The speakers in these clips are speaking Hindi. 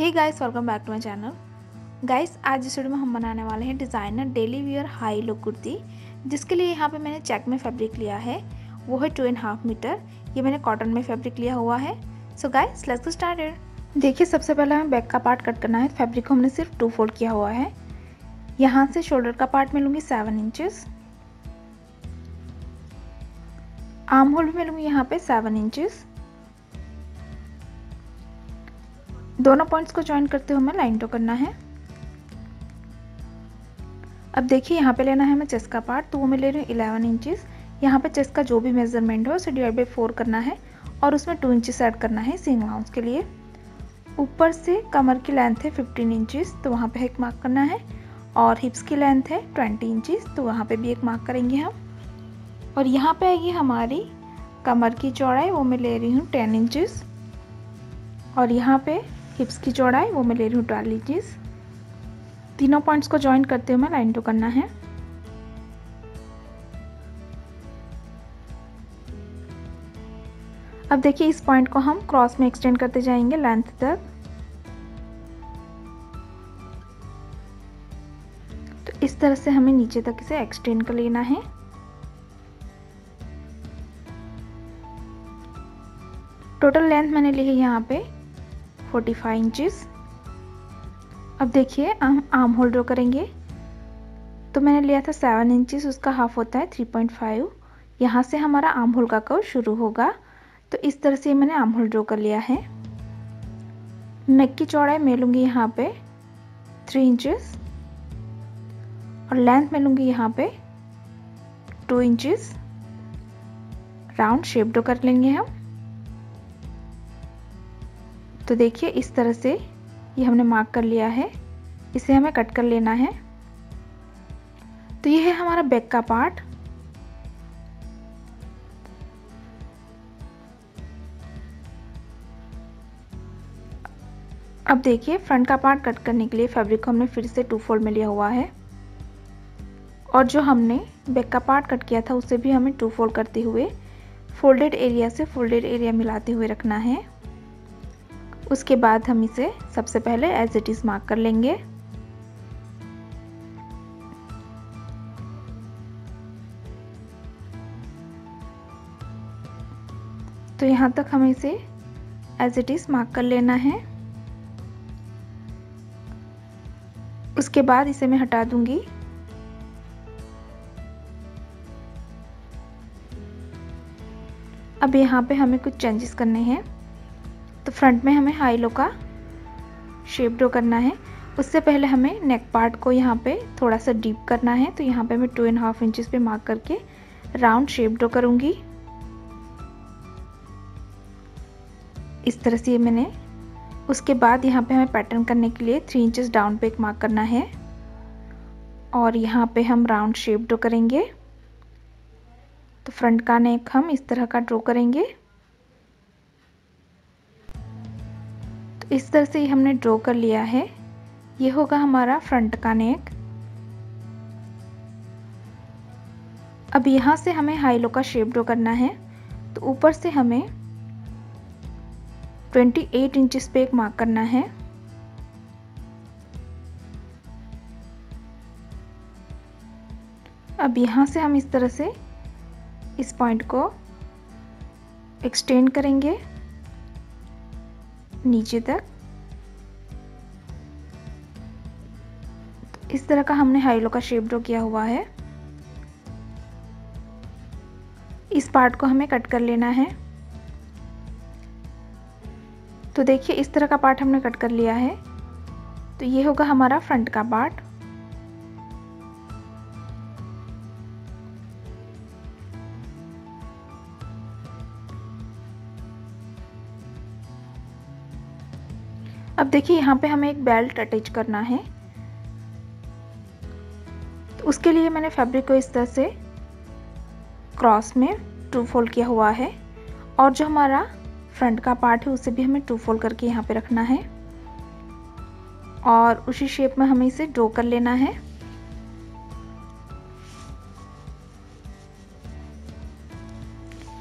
Hey guys welcome back to my channel guys आज इस वीडियो में हम बनाने वाले हैं designer daily wear high look kurti, जिसके लिए यहाँ पे मैंने चेक में फैब्रिक लिया है। वो है टू एंड हाफ़ मीटर ये मैंने कॉटन में फैब्रिक लिया हुआ है। So guys let's go started देखिए, सबसे पहले हमें बैक का पार्ट कट करना है। फैब्रिक को हमने सिर्फ़ टू फोल्ड किया हुआ है। यहाँ से शोल्डर का पार्ट में लूँगी सेवन इंचज़ आर्म होल में लूँगी यहाँ पे सेवन इंचज़ दोनों पॉइंट्स को ज्वाइन करते हुए हमें लाइन ड्रॉ करना है। अब देखिए, यहाँ पे लेना है हमें चेस्ट का पार्ट तो वो मैं ले रही हूँ इलेवन इंचज़ यहाँ पे चेस्ट का जो भी मेज़रमेंट हो, उसे डिवाइड बाई फोर करना है और उसमें टू इंचज़ ऐड करना है सिंग अलाउंस के लिए। ऊपर से कमर की लेंथ है फिफ्टीन इंचज़ तो वहाँ पे एक मार्क करना है और हिप्स की लेंथ है ट्वेंटी इंचज़ तो वहाँ पे भी एक मार्क करेंगे हम। और यहाँ पे आएगी हमारी कमर की चौड़ाई, वो मैं ले रही हूँ टेन इंचज़ और यहाँ पे हिप्स की चौड़ाई वो मैं ले रही हूँ ट्वेल्व इंचज़ तीनों पॉइंट्स को ज्वाइन करते हुए मैं लाइन टू करना है। अब देखिए इस पॉइंट को हम क्रॉस में एक्सटेंड करते जाएँगे लेंथ तक। तो इस तरह से हमें नीचे तक इसे एक्सटेंड कर लेना है। टोटल लेंथ मैंने ली है यहाँ पे 45 इंचेस। अब देखिए हम आर्म होल ड्रॉ करेंगे। तो मैंने लिया था सेवन इंचेस, उसका हाफ़ होता है 3.5 यहाँ से हमारा आर्म होल का कर्व शुरू होगा। तो इस तरह से मैंने आर्म होल ड्रॉ कर लिया है। नेक की चौड़ाई मैं लूँगी यहाँ पे थ्री इंचेस। और लेंथ में लूँगी यहाँ पे two inches. Round shape draw कर लेंगे हम। तो देखिए, इस तरह से ये हमने मार्क कर लिया है। इसे हमें कट कर लेना है। तो ये है हमारा बैक का पार्ट अब देखिए फ्रंट का पार्ट कट करने के लिए फैब्रिक को हमने फिर से टू फोल्ड में लिया हुआ है। और जो हमने बैक का पार्ट कट किया था, उसे भी हमें टू फोल्ड करते हुए फोल्डेड एरिया से फोल्डेड एरिया मिलाते हुए रखना है। उसके बाद हम इसे सबसे पहले एज इट इज़ मार्क कर लेंगे। तो यहाँ तक हमें इसे एज इट इज़ मार्क कर लेना है। उसके बाद इसे मैं हटा दूँगी। अब यहाँ पे हमें कुछ चेंजेस करने हैं। तो फ्रंट में हमें हाई लो का शेप ड्रो करना है। उससे पहले हमें नेक पार्ट को यहाँ पे थोड़ा सा डीप करना है तो यहाँ पे मैं टू एंड हाफ़ इंचज़ पे मार्क करके राउंड शेप ड्रो करूँगी। इस तरह से मैंने, उसके बाद यहाँ पे हमें पैटर्न करने के लिए थ्री इंचज़ डाउन पे एक मार्क करना है। और यहाँ पे हम राउंड शेप ड्रो करेंगे। तो फ्रंट का नेक हम इस तरह का ड्रॉ करेंगे। इस तरह से हमने ड्रॉ कर लिया है। ये होगा हमारा फ्रंट का नेक अब यहाँ से हमें हाई लो का शेप ड्रॉ करना है। तो ऊपर से हमें 28 इंचेस पे एक मार्क करना है। अब यहाँ से हम इस तरह से इस पॉइंट को एक्सटेंड करेंगे। नीचे तक। इस तरह का हमने हाईलो का शेप ड्रॉ किया हुआ है। इस पार्ट को हमें कट कर लेना है। तो देखिए इस तरह का पार्ट हमने कट कर लिया है। तो ये होगा हमारा फ्रंट का पार्ट अब देखिए, यहाँ पे हमें एक बेल्ट अटैच करना है। तो उसके लिए मैंने फैब्रिक को इस तरह से क्रॉस में टू फोल्ड किया हुआ है। और जो हमारा फ्रंट का पार्ट है, उसे भी हमें टू फोल्ड करके यहाँ पे रखना है। और उसी शेप में हमें इसे ड्रॉ कर लेना है।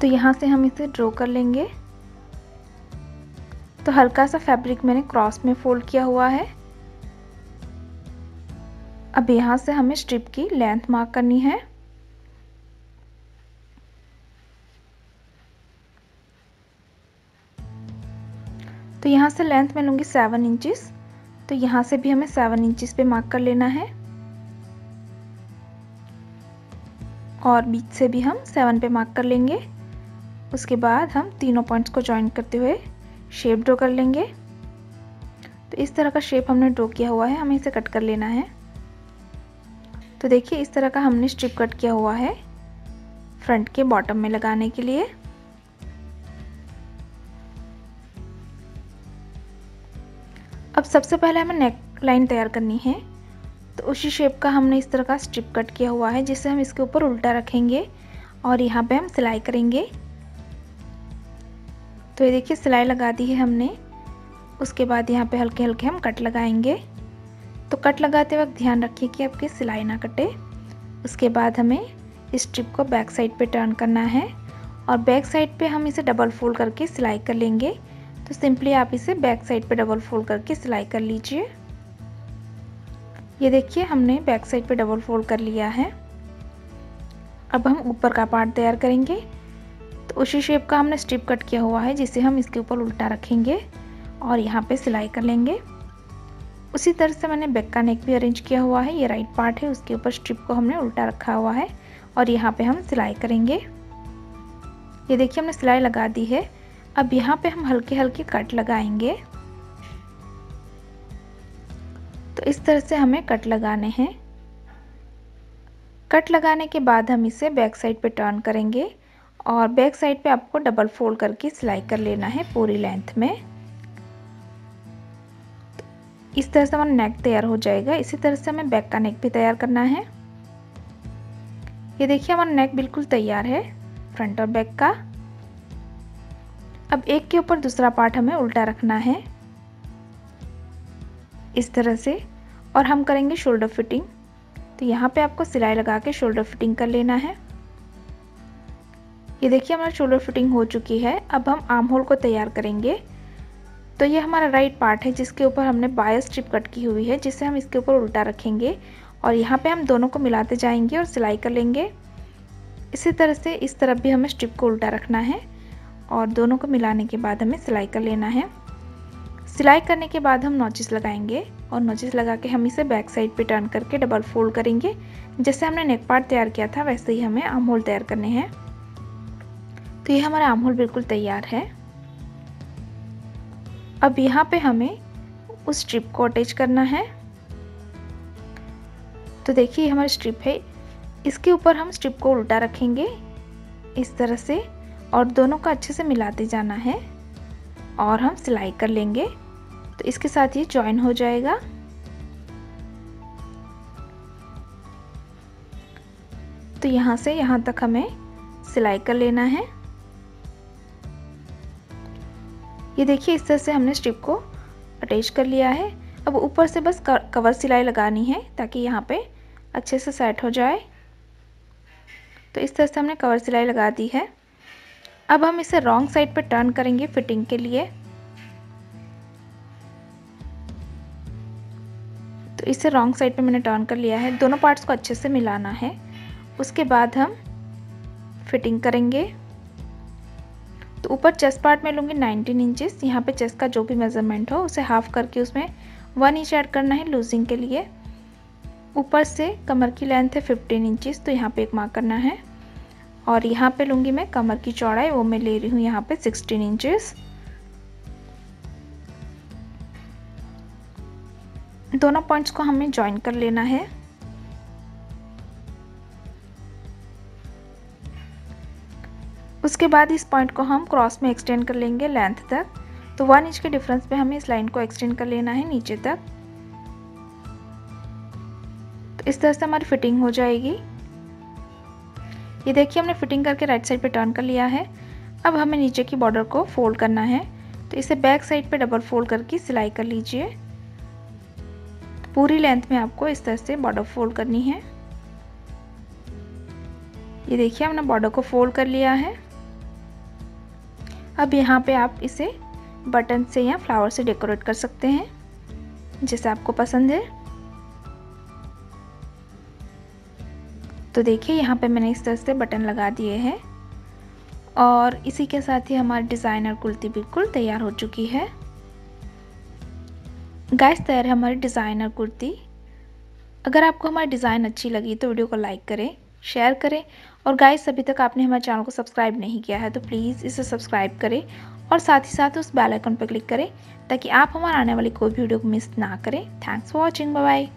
तो यहाँ से हम इसे ड्रॉ कर लेंगे। तो हल्का सा फैब्रिक मैंने क्रॉस में फोल्ड किया हुआ है। अब यहाँ से हमें स्ट्रिप की लेंथ मार्क करनी है। तो यहाँ से लेंथ मैं लूँगी सेवन इंचिस। तो यहाँ से भी हमें सेवन इंचिस पे मार्क कर लेना है। और बीच से भी हम सेवन पे मार्क कर लेंगे। उसके बाद हम तीनों पॉइंट्स को ज्वाइन करते हुए शेप ड्रॉ कर लेंगे। तो इस तरह का शेप हमने ड्रॉ किया हुआ है, हमें इसे कट कर लेना है। तो देखिए, इस तरह का हमने स्ट्रिप कट किया हुआ है फ्रंट के बॉटम में लगाने के लिए। अब सबसे पहले हमें नेक लाइन तैयार करनी है। तो उसी शेप का हमने इस तरह का स्ट्रिप कट किया हुआ है, जिसे हम इसके ऊपर उल्टा रखेंगे और यहाँ पे हम सिलाई करेंगे। तो ये देखिए, सिलाई लगा दी है हमने। उसके बाद यहाँ पे हल्के हल्के हम कट लगाएँगे। तो कट लगाते वक्त ध्यान रखिए कि आपकी सिलाई ना कटे। उसके बाद हमें इस स्ट्रिप को बैक साइड पे टर्न करना है और बैक साइड पे हम इसे डबल फोल्ड करके सिलाई कर लेंगे। तो सिंपली आप इसे बैक साइड पे डबल फोल्ड करके सिलाई कर लीजिए। ये देखिए, हमने बैक साइड पे डबल फोल्ड कर लिया है। अब हम ऊपर का पार्ट तैयार करेंगे। उसी शेप का हमने स्ट्रिप कट किया हुआ है, जिसे हम इसके ऊपर उल्टा रखेंगे और यहाँ पे सिलाई कर लेंगे। उसी तरह से मैंने बैक का नेक भी अरेंज किया हुआ है, ये राइट पार्ट है, उसके ऊपर स्ट्रिप को हमने उल्टा रखा हुआ है और यहाँ पे हम सिलाई करेंगे। ये देखिए, हमने सिलाई लगा दी है। अब यहाँ पे हम हल्के हल्के कट लगाएँगे। तो इस तरह से हमें कट लगाने हैं। कट लगाने के बाद हम इसे बैक साइड पे टर्न करेंगे। और बैक साइड पे आपको डबल फोल्ड करके सिलाई कर लेना है पूरी लेंथ में। तो इस तरह से हमारा नेक तैयार हो जाएगा। इसी तरह से हमें बैक का नेक भी तैयार करना है। ये देखिए हमारा नेक बिल्कुल तैयार है, फ्रंट और बैक का। अब एक के ऊपर दूसरा पार्ट हमें उल्टा रखना है। इस तरह से। और हम करेंगे शोल्डर फिटिंग। तो यहाँ पे आपको सिलाई लगा के शोल्डर फिटिंग कर लेना है। ये देखिए, हमारा शोल्डर फिटिंग हो चुकी है। अब हम आर्म होल को तैयार करेंगे। तो ये हमारा राइट पार्ट है, जिसके ऊपर हमने बायो स्ट्रिप कट की हुई है, जिसे हम इसके ऊपर उल्टा रखेंगे। और यहाँ पे हम दोनों को मिलाते जाएँगे और सिलाई कर लेंगे। इसी तरह से इस तरफ़ भी हमें स्ट्रिप को उल्टा रखना है और दोनों को मिलाने के बाद हमें सिलाई कर लेना है। सिलाई करने के बाद हम नोचिस लगाएँगे और नोचिस लगा के हम इसे बैक साइड पे टर्न करके डबल फोल्ड करेंगे। जैसे हमने नेक पार्ट तैयार किया था, वैसे ही हमें आर्म होल तैयार करने हैं। तो ये हमारा आर्म होल बिल्कुल तैयार है। अब यहाँ पे हमें उस स्ट्रिप को अटैच करना है। तो देखिए हमारी स्ट्रिप है। इसके ऊपर हम स्ट्रिप को उल्टा रखेंगे इस तरह से और दोनों को अच्छे से मिलाते जाना है और हम सिलाई कर लेंगे। तो इसके साथ ये ज्वाइन हो जाएगा। तो यहाँ से यहाँ तक हमें सिलाई कर लेना है। ये देखिए, इस तरह से हमने स्ट्रिप को अटैच कर लिया है। अब ऊपर से बस कवर सिलाई लगानी है ताकि यहाँ पे अच्छे से सेट हो जाए। तो इस तरह से हमने कवर सिलाई लगा दी है। अब हम इसे रॉन्ग साइड पर टर्न करेंगे फिटिंग के लिए। तो इसे रॉन्ग साइड पे मैंने टर्न कर लिया है। दोनों पार्ट्स को अच्छे से मिलाना है। उसके बाद हम फिटिंग करेंगे। तो ऊपर चेस्ट पार्ट में लूँगी 19 इंचेस यहाँ पे चेस्ट का जो भी मेज़रमेंट हो, उसे हाफ़ करके उसमें वन इंच ऐड करना है लूजिंग के लिए। ऊपर से कमर की लेंथ है 15 इंचेस तो यहाँ पे एक मार्क करना है। और यहाँ पे लूँगी मैं कमर की चौड़ाई, वो मैं ले रही हूँ यहाँ पे 16 इंचेस दोनों पॉइंट्स को हमें ज्वाइन कर लेना है। उसके बाद इस पॉइंट को हम क्रॉस में एक्सटेंड कर लेंगे लेंथ तक। तो वन इंच के डिफरेंस पे हमें इस लाइन को एक्सटेंड कर लेना है नीचे तक। तो इस तरह से हमारी फिटिंग हो जाएगी। ये देखिए, हमने फिटिंग करके राइट साइड पे टर्न कर लिया है। अब हमें नीचे की बॉर्डर को फोल्ड करना है। तो इसे बैक साइड पे डबल फोल्ड करके सिलाई कर लीजिए। तो पूरी लेंथ में आपको इस तरह से बॉर्डर फोल्ड करनी है। ये देखिए, हमने बॉर्डर को फोल्ड कर लिया है। अब यहाँ पे आप इसे बटन से या फ्लावर से डेकोरेट कर सकते हैं, जैसे आपको पसंद है। तो देखिए, यहाँ पे मैंने इस तरह से बटन लगा दिए हैं और इसी के साथ ही हमारी डिज़ाइनर कुर्ती बिल्कुल तैयार हो चुकी है। गैस तैयार है हमारी डिज़ाइनर कुर्ती। अगर आपको हमारी डिज़ाइन अच्छी लगी तो वीडियो को लाइक करें। शेयर करें। और गाइस अभी तक आपने हमारे चैनल को सब्सक्राइब नहीं किया है तो प्लीज़ इसे सब्सक्राइब करें और साथ ही साथ उस बेल आइकन पर क्लिक करें, ताकि आप हमारे आने वाली कोई वीडियो को मिस ना करें। Thanks for watching bye